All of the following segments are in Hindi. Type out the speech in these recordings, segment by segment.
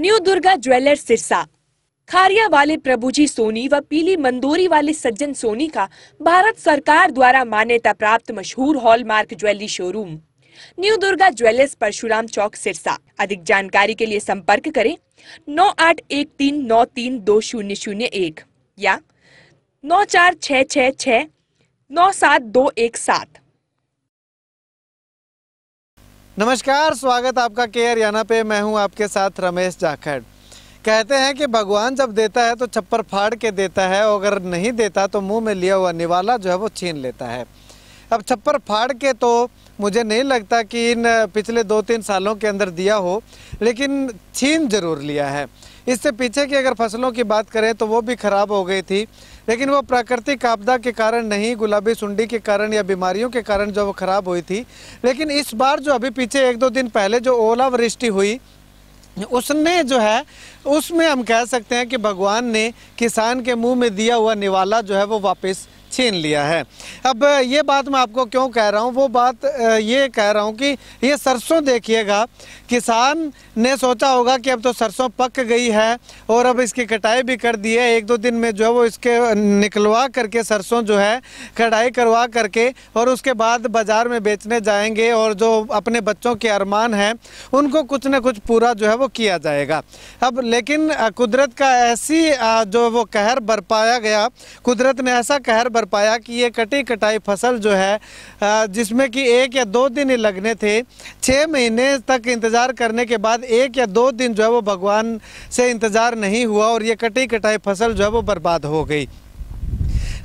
New Durga jeweller Sirsa. खारिया वाले प्रभुजी सोनी व पीली मंदोरी वाले सज्जन सोनी का भारत सरकार द्वारा मान्यता प्राप्त मशहूर hallmark jewellery showroom. New Durga jewellers Parshuram Chowk Sirsa. अधिक जानकारी के लिए संपर्क करें नौ आठ एक तीन नौ तीन दो शून्य शून्य एक या नौ चार छ छ छ नौ सात दो एक सात। नमस्कार, स्वागत आपका के हरियाणा पे। मैं हूँ आपके साथ रमेश जाखड़। कहते हैं कि भगवान जब देता है तो छप्पर फाड़ के देता है, और अगर नहीं देता तो मुँह में लिया हुआ निवाला जो है वो छीन लेता है। अब छप्पर फाड़ के तो मुझे नहीं लगता कि इन पिछले दो तीन सालों के अंदर दिया हो, लेकिन छीन ज़रूर लिया है। इससे पीछे की अगर फ़सलों की बात करें तो वो भी खराब हो गई थी। लेकिन वो प्राकृतिक आपदा के कारण नहीं, गुलाबी सुंडी के कारण या बीमारियों के कारण जो वो खराब हुई थी। लेकिन इस बार जो अभी पीछे एक दो दिन पहले जो ओलावृष्टि हुई, उसने जो है, उसमें हम कह सकते हैं कि भगवान ने किसान के मुँह में दिया हुआ निवाला जो है वो वापस छीन लिया है। अब ये बात मैं आपको क्यों कह रहा हूँ? वो बात ये कह रहा हूँ कि ये सरसों देखिएगा किसान ने सोचा होगा कि अब तो सरसों पक गई है और अब इसकी कटाई भी कर दी है। एक दो दिन में जो है वो इसके निकलवा करके सरसों जो है कटाई करवा करके और उसके बाद बाज़ार में बेचने जाएँगे और जो अपने बच्चों के अरमान हैं, उनको कुछ ना कुछ पूरा जो है वो किया जाएगा। अब लेकिन कुदरत का ऐसी जो वो कहर बरपाया गया, कुदरत ने ऐसा कहर बरपाया कि ये कटी कटाई फ़सल जो है जिसमें कि एक या दो दिन लगने थे छः महीने तक इंतज़ार करने के बाद एक या दो दिन जो है वो भगवान से इंतज़ार नहीं हुआ और ये कटी कटाई फ़सल जो है वो बर्बाद हो गई।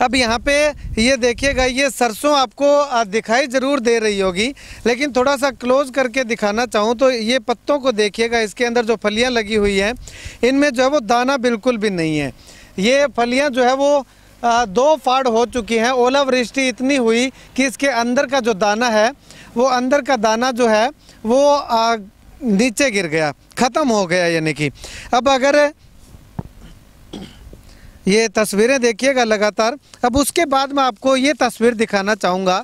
अब यहाँ पे ये देखिएगा, ये सरसों आपको दिखाई ज़रूर दे रही होगी, लेकिन थोड़ा सा क्लोज करके दिखाना चाहूँ तो ये पत्तों को देखिएगा, इसके अंदर जो फलियाँ लगी हुई हैं, इनमें जो है वो दाना बिल्कुल भी नहीं है। ये फलियाँ जो है वो दो फाड़ हो चुकी हैं, ओलावृष्टि इतनी हुई कि इसके अंदर का जो दाना है, वो अंदर का दाना जो है, वो नीचे गिर गया, ख़त्म हो गया यानी कि। अब अगर ये तस्वीरें देखिएगा लगातार, अब उसके बाद मैं आपको ये तस्वीर दिखाना चाहूँगा।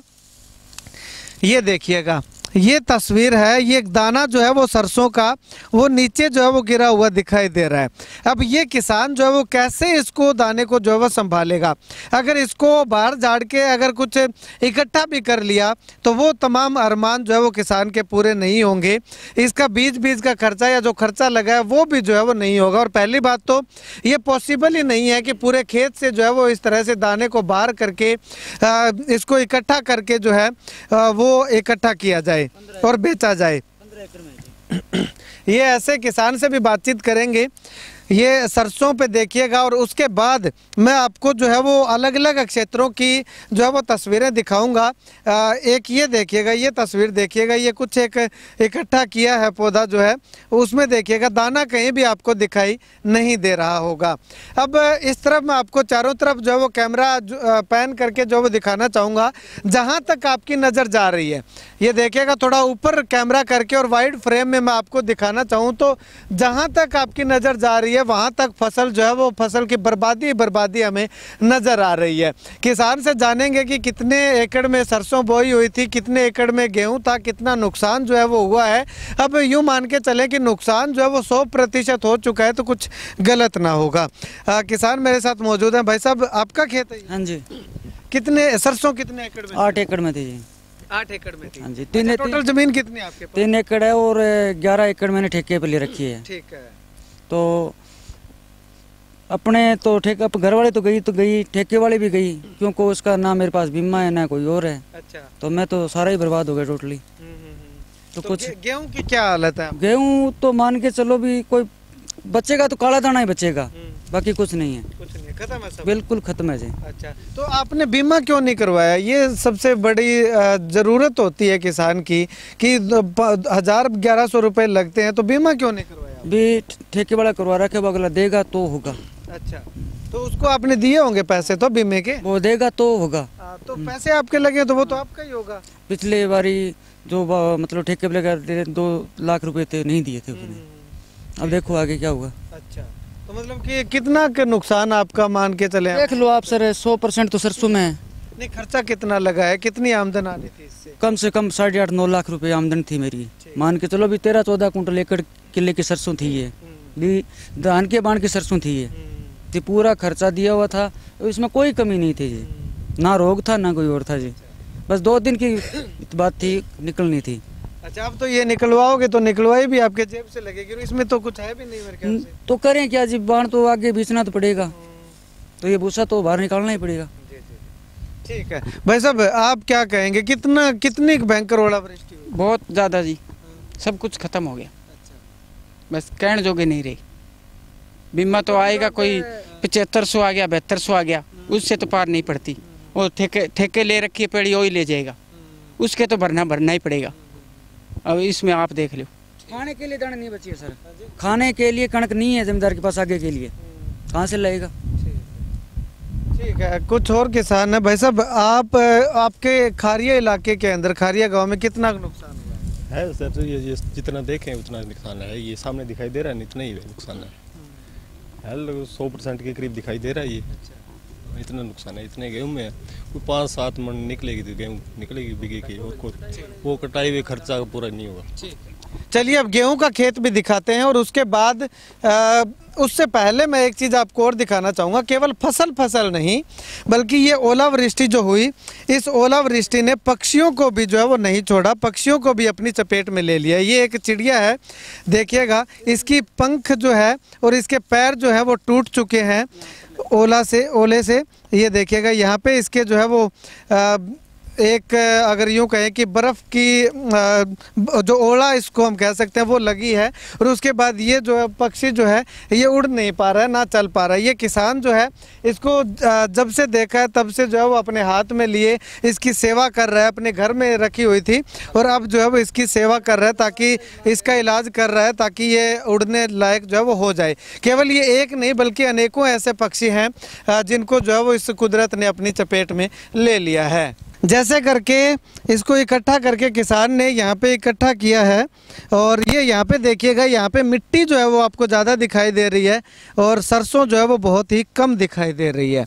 ये देखिएगा। ये तस्वीर है, ये दाना जो है वो सरसों का, वो नीचे जो है वो गिरा हुआ दिखाई दे रहा है। अब ये किसान जो है वो कैसे इसको, दाने को जो है वो संभालेगा? अगर इसको बाहर झाड़ के अगर कुछ इकट्ठा भी कर लिया तो वो तमाम अरमान जो है वो किसान के पूरे नहीं होंगे। इसका बीज बीज का खर्चा या जो खर्चा लगा है, वो भी जो है वो नहीं होगा। और पहली बात तो ये पॉसिबल ही नहीं है कि पूरे खेत से जो है वो इस तरह से दाने को बाहर करके इसको इकट्ठा करके जो है वो इकट्ठा किया जाए। जाए और बेचा जाए। ये ऐसे किसान से भी बातचीत करेंगे। ये सरसों पे देखिएगा और उसके बाद मैं आपको जो है वो अलग अलग क्षेत्रों की जो है वो तस्वीरें दिखाऊँगा। एक ये देखिएगा, ये तस्वीर देखिएगा, ये कुछ एक इकट्ठा किया है पौधा जो है, उसमें देखिएगा, दाना कहीं भी आपको दिखाई नहीं दे रहा होगा। अब इस तरफ़ मैं आपको चारों तरफ़ जो है वो कैमरा पैन करके जो वो दिखाना चाहूँगा, जहाँ तक आपकी नज़र जा रही है। ये देखिएगा, थोड़ा ऊपर कैमरा करके और वाइड फ्रेम में मैं आपको दिखाना चाहूँ तो जहाँ तक आपकी नज़र जा रही है है वहाँ तक फ़सल जो है वो फ़सल की बर्बादी बर्बादी हमें नज़र आ रही है। किसान से जानेंगे कि कितने एकड़ में सरसों बोई हुई थी कितने एकड़ में गेहूँ था कितना नुकसान जो है वो हुआ है। अब यूँ मान के चले कि नुकसान जो है वो सौ प्रतिशत हो चुका है तो कुछ गलत ना होगा। आ, किसान मेरे साथ मौजूद हैं। भाई साहब आपका खेत है हाँ जी। कितने सरसों कितने एकड़ में आठ एकड़ में थी जी। आठ एकड़ में थी। हाँ जी तीन अच्छा, टोटल ज़मीन कितनी आपके पास? तीन एकड़ है और ग्यारह एकड़ मैंने ठेके पर ले रखी है। ठीक है। तो अपने तो ठेके घर वाले तो गई तो गई ठेके वाले भी गई क्योंकि उसका ना मेरे पास बीमा है ना कोई और है। अच्छा। तो मैं तो सारा ही बर्बाद हो गया टोटली हम्म, हम्म, हम्म। तो, तो कुछ गेहूँ की क्या हालत है? गेहूँ तो मान के चलो भी कोई बचेगा तो काला दाना ही बचेगा बाकी कुछ नहीं है। कुछ नहीं खत्म है सब? बिल्कुल खत्म है जी। अच्छा तो आपने बीमा क्यों नहीं करवाया? ये सबसे बड़ी ज़रूरत होती है किसान की कि हज़ार ग्यारह सौ रुपए लगते हैं तो बीमा क्यों नहीं करवाया? भी ठेके वाला करवा रखे वो अगला देगा तो होगा। अच्छा। तो उसको आपने दिए होंगे पैसे तो बीमे के? वो देगा तो होगा। आ, हाँ, तो पैसे आपके लगे तो वो तो आपका ही होगा। पिछले बारी जो मतलब ठेके पे लगा दो लाख रुपए थे नहीं दिए थे उसने। हम्म। अब देखो आगे क्या होगा अच्छा। तो मतलब कि कितना का नुकसान आपका मान के चले देख लो आप सर सौ परसेंट तो सरसों में नहीं खर्चा कितना लगा है? कितनी आमदन आनी थी इससे? कम से कम साढ़े आठ नौ लाख रुपए आमदन थी मेरी। मान के चलो अभी तेरह चौदह कुंटल एकड़ किले की सरसों थी ये। हम्म। धान के बाण की सरसों थी ये। तो पूरा खर्चा दिया हुआ था इसमें कोई कमी नहीं थी जी। ना रोग था ना कोई और था जी। बस दो दिन की बात थी निकलनी थी। अच्छा अब तो ये निकलवाओगे तो निकलवाई भी आपके जेब से लगेगी इसमें तो कुछ है भी नहीं मेरे ख्याल से। तो करें क्या जी बाण तो आगे बेचना तो पड़ेगा। तो ये भूसा तो बाहर निकालना ही पड़ेगा। ठीक है। भाई साहब आप क्या कहेंगे कितना कितनी भयंकर ओलावृष्टि बहुत ज़्यादा जी। सब कुछ ख़त्म हो गया। बस कहने जोगे नहीं रही। बीमा तो आएगा कोई पचहत्तर सौ आ गया बहत्तर सौ आ गया उससे तो पार नहीं पड़ती। वो ठेके ठेके ले रखी है पेड़ी वही ले जाएगा। उसके तो भरना भरना ही पड़ेगा। अब इसमें आप देख लो। खाने के लिए दाना नहीं बची है सर। खाने के लिए कणक नहीं है जमींदार के पास आगे के लिए। कहाँ से लगेगा ठीक है कुछ और किसान है। भाई साहब आप आपके खारिया इलाके के अंदर खारिया गाँव में कितना नुकसान हुआ है? सर तो ये जितना देखें उतना नुकसान है। ये सामने दिखाई दे रहा है इतना ही नुकसान है। है सौ परसेंट के करीब दिखाई दे रहा है ये। अच्छा। इतना नुकसान है इतने गेहूँ में कोई पाँच सात मन निकलेगी तो गेहूँ निकलेगी बिगे की और कुछ वो कटाई हुई खर्चा पूरा नहीं होगा। चलिए अब गेहूँ का खेत भी दिखाते हैं और उसके बाद अ, उससे पहले मैं एक चीज़ आपको और दिखाना चाहूँगा केवल फ़सल फ़सल नहीं बल्कि ये ओलावृष्टि जो हुई इस ओलावृष्टि ने पक्षियों को भी जो है वो नहीं छोड़ा पक्षियों को भी अपनी चपेट में ले लिया। ये एक चिड़िया है देखिएगा इसकी पंख जो है और इसके पैर जो है वो टूट चुके हैं ओला से ओले से। ये देखिएगा यहाँ पे इसके जो है वो अ, एक, अगर यूँ कहें कि बर्फ़ की जो ओला इसको हम कह सकते हैं, वो लगी है और उसके बाद ये जो है, पक्षी जो है, ये उड़ नहीं पा रहा है, ना चल पा रहा है। ये किसान जो है, इसको जब से देखा है, तब से जो है, वो अपने हाथ में लिए, इसकी सेवा कर रहा है, अपने घर में रखी हुई थी और अब जो है, वो इसकी सेवा कर रहा है ताकि इसका इलाज कर रहा है, ताकि ये उड़ने लायक जो है, वो हो जाए। केवल ये एक नहीं, बल्कि अनेकों ऐसे पक्षी हैं जिनको जो है, वो इस कुदरत ने अपनी चपेट में ले लिया है। जैसे करके इसको इकट्ठा करके किसान ने यहाँ पे इकट्ठा किया है। और ये यहाँ पे देखिएगा, यहाँ पे मिट्टी जो है वो आपको ज़्यादा दिखाई दे रही है और सरसों जो है वो बहुत ही कम दिखाई दे रही है।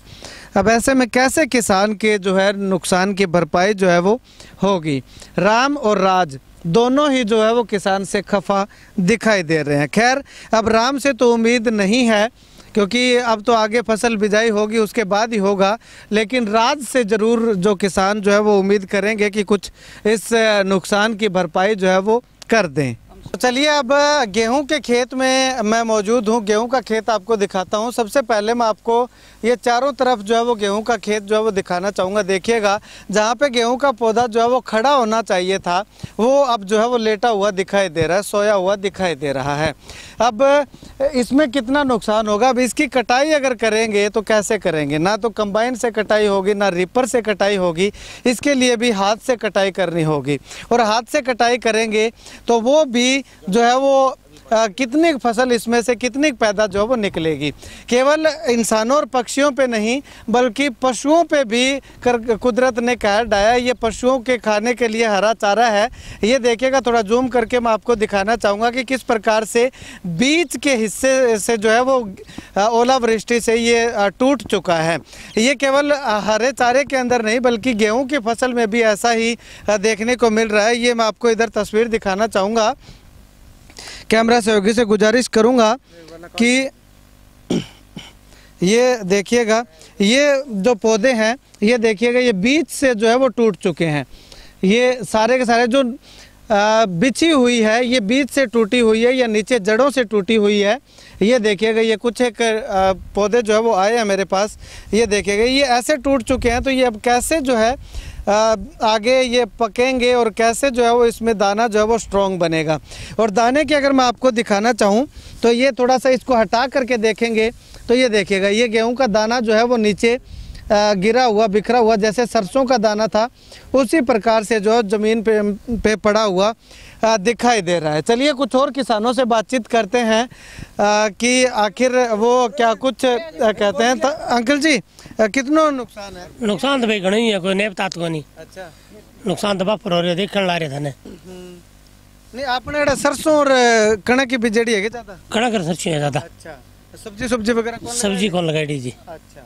अब ऐसे में कैसे किसान के जो है नुकसान की भरपाई जो है वो होगी? राम और राज दोनों ही जो है वो किसान से खफा दिखाई दे रहे हैं। खैर, अब राम से तो उम्मीद नहीं है क्योंकि अब तो आगे फ़सल बिजाई होगी, उसके बाद ही होगा। लेकिन राज से ज़रूर जो किसान जो है वो उम्मीद करेंगे कि कुछ इस नुकसान की भरपाई जो है वो कर दें। तो चलिए अब गेहूँ के खेत में मैं मौजूद हूँ। गेहूँ का खेत आपको दिखाता हूँ। सबसे पहले मैं आपको ये चारों तरफ़ जो है वो गेहूँ का खेत जो है वो दिखाना चाहूँगा। देखिएगा, जहाँ पे गेहूँ का पौधा जो है वो खड़ा होना चाहिए था, वो अब जो है वो लेटा हुआ दिखाई दे रहा है, सोया हुआ दिखाई दे रहा है। अब, इसमें कितना नुकसान होगा? अब इसकी कटाई अगर करेंगे तो कैसे करेंगे? ना तो कंबाइन से कटाई होगी, ना रिपर से कटाई होगी, इसके लिए भी हाथ से कटाई करनी होगी। और हाथ से कटाई करेंगे तो वो भी जो है वो कितनी फ़सल इसमें से कितनी पैदा जो है वो निकलेगी। केवल इंसानों और पक्षियों पे नहीं, बल्कि पशुओं पे भी कर, कुदरत ने कहर डाया ये पशुओं के खाने के लिए हरा चारा है। ये देखिएगा, थोड़ा जूम करके मैं आपको दिखाना चाहूँगा कि किस प्रकार से बीच के हिस्से से जो है वो ओलावृष्टि से ये टूट चुका है। ये केवल हरे चारे के अंदर नहीं, बल्कि गेहूँ की फ़सल में भी ऐसा ही देखने को मिल रहा है। ये मैं आपको इधर तस्वीर दिखाना चाहूँगा। कैमरा सहयोगी से गुजारिश करूँगा कि ये देखिएगा, ये जो पौधे हैं, ये देखिएगा, ये बीच से जो है वो टूट चुके हैं। ये सारे के सारे जो बिछी हुई है, ये बीच से टूटी हुई है या नीचे जड़ों से टूटी हुई है, ये देखिएगा, ये कुछ एक पौधे जो है वो आए हैं मेरे पास, ये देखिएगा, ये ऐसे टूट चुके हैं तो ये अब कैसे जो है आगे ये पकेंगे और कैसे जो है वो इसमें दाना जो है वो स्ट्रॉन्ग बनेगा। और दाने की अगर मैं आपको दिखाना चाहूँ तो ये थोड़ा सा इसको हटा करके देखेंगे। तो ये देखिएगा, ये गेहूँ का दाना जो है वो नीचे गिरा हुआ, बिखरा हुआ, जैसे सरसों का दाना था, उसी प्रकार से जो ज़मीन पे पे पड़ा हुआ दिखाई दे रहा है। चलिए, कुछ और किसानों से बातचीत करते हैं कि आखिर वो क्या कुछ कहते हैं अंकल जी? कितनो नुकसान है? नुकसान तो भाई घणो ही है कोई तात को नहीं अच्छा। नुकसान तो बापर हो रहा देखने ला रहे थे नहीं आपने एड़ा सरसों और कणक की बिजड़ी है ज़्यादा? कड़ा कर सरची है ज़्यादा। अच्छा। सब्ज़ी सब्ज़ी वगैरह कौन सब्ज़ी कौन लगाई दी जी? अच्छा।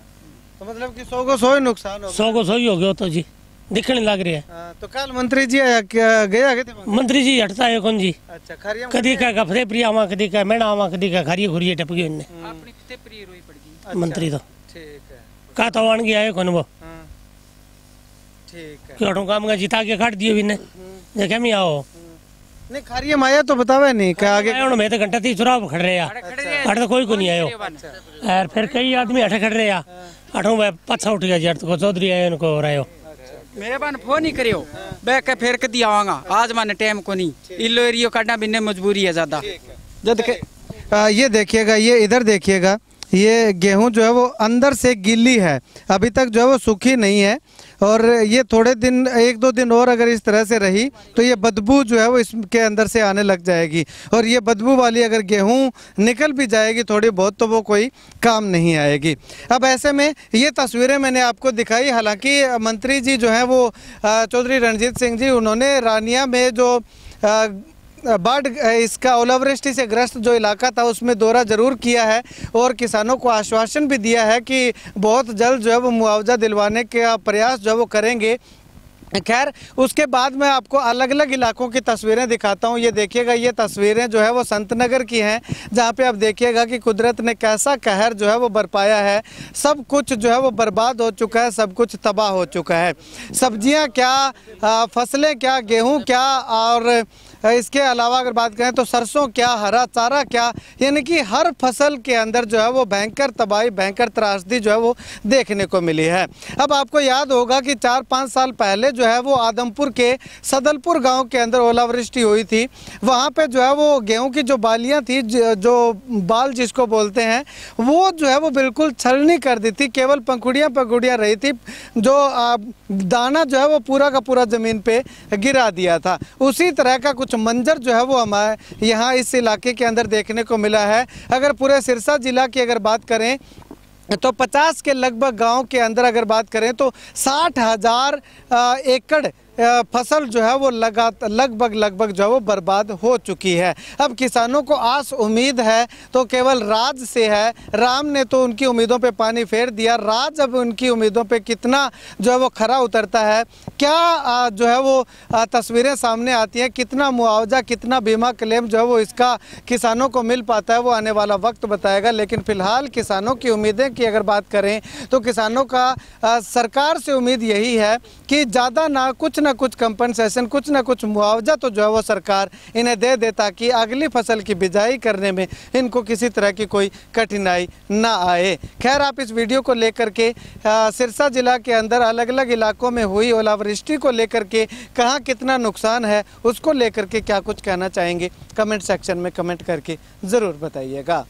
तो मतलब कि सौ को सौ ही नुकसान हो सौ को सौ ही हो गया तो जी। दिखने लग रही है। हाँ, तो कल मंत्री जी आया क्या गया? मंत्री जी हटता है कौन जी? अच्छा कदी का गफरे प्रिया आवा कदी का मैणा आवा कदी का खारिये खुरिये टप गए उनने अपनी प्रिय रोई पड़ गई मंत्री तो। ठीक। का तो आन गया है कौन वो? हाँ, ठीक है। काम का जिता के काट दियो इनने देखे मैं आओ नहीं खरिया में आया तो बतावे नहीं क्या आगे आयो मैं तो घंटा ती चुराव खड़ रहे। या अठ तो कोई को नहीं आयो। यार फिर कई आदमी अठ खड़ रहे। या अठों मैं पाछा उठ गया जी को चौधरी आयो उनको हो रहा मेहरबान फ़ोन ही करियो। बैग के फेर कदी आवांगा। आज माने टाइम को नहीं। इल्लो एरियो काटना बिन्ने मजबूरी है ज़्यादा। जद के आ, ये देखिएगा ये इधर देखिएगा। ये गेहूँ जो है वो अंदर से गिल्ली है अभी तक जो है वो सूखी नहीं है। और ये थोड़े दिन एक दो दिन और अगर इस तरह से रही तो ये बदबू जो है वो इसके अंदर से आने लग जाएगी। और ये बदबू वाली अगर गेहूँ निकल भी जाएगी थोड़ी बहुत तो वो कोई काम नहीं आएगी। अब ऐसे में ये तस्वीरें मैंने आपको दिखाई। हालाँकि मंत्री जी जो हैं वो चौधरी रणजीत सिंह जी उन्होंने रानिया में जो आ, बाढ़ इसका ओलावृष्टि से ग्रस्त जो इलाका था, उसमें दौरा ज़रूर किया है और किसानों को आश्वासन भी दिया है कि बहुत जल्द जो है वो मुआवजा दिलवाने का प्रयास जो है वो करेंगे। खैर, उसके बाद मैं आपको अलग अलग इलाकों की तस्वीरें दिखाता हूँ। ये देखिएगा, ये तस्वीरें जो है वो संतनगर की हैं, जहाँ पे आप देखिएगा कि कुदरत ने कैसा कहर जो है वो बरपाया है। सब कुछ जो है वो बर्बाद हो चुका है, सब कुछ तबाह हो चुका है। सब्ज़ियाँ क्या फ़सलें क्या, गेहूँ क्या, और इसके अलावा अगर बात करें तो सरसों क्या, हरा चारा क्या, यानी कि हर फ़सल के अंदर जो है वो भयंकर तबाही, भयंकर त्रासदी जो है वो देखने को मिली है। अब आपको याद होगा कि चार पाँच साल पहले जो है वो आदमपुर के सदलपुर गाँव के अंदर ओलावृष्टि हुई थी। वहाँ पे जो है वो गेहूँ की जो बालियाँ थी, जो बाल जिसको बोलते हैं, वो जो है वो बिल्कुल छलनी कर दी थी। केवल पंखुड़ियाँ पंखुड़ियाँ रही थी, जो दाना जो है वो पूरा का पूरा ज़मीन पे गिरा दिया था। उसी तरह का कुछ मंजर जो है वो हमारे यहाँ इस इलाके के अंदर देखने को मिला है। अगर पूरे सिरसा जिला की अगर बात करें तो 50 के लगभग गाँव के अंदर अगर बात करें तो साठ हज़ार एकड़ फ़सल जो है वो लगा लगभग लगभग जो है वो बर्बाद हो चुकी है। अब किसानों को आस उम्मीद है तो केवल राज से है। राम ने तो उनकी उम्मीदों पे पानी फेर दिया। राज अब उनकी उम्मीदों पे कितना जो है वो खरा उतरता है। क्या जो है वो तस्वीरें सामने आती हैं? कितना मुआवजा, कितना बीमा क्लेम जो है वो इसका किसानों को मिल पाता है, वो आने वाला वक्त बताएगा। लेकिन फ़िलहाल किसानों की उम्मीदें की अगर बात करें तो किसानों का सरकार से उम्मीद यही है कि ज़्यादा ना, कुछ ना कुछ कंपनसेशन कुछ ना कुछ मुआवजा तो जो है वो सरकार इन्हें दे दे ताकि अगली फ़सल की बिजाई करने में इनको किसी तरह की कोई कठिनाई ना आए। खैर, आप इस वीडियो को लेकर के सिरसा जिला के अंदर अलग अलग इलाकों में हुई ओलावृष्टि को लेकर के कहाँ कितना नुकसान है, उसको लेकर के क्या कुछ कहना चाहेंगे, कमेंट सेक्शन में कमेंट करके ज़रूर बताइएगा।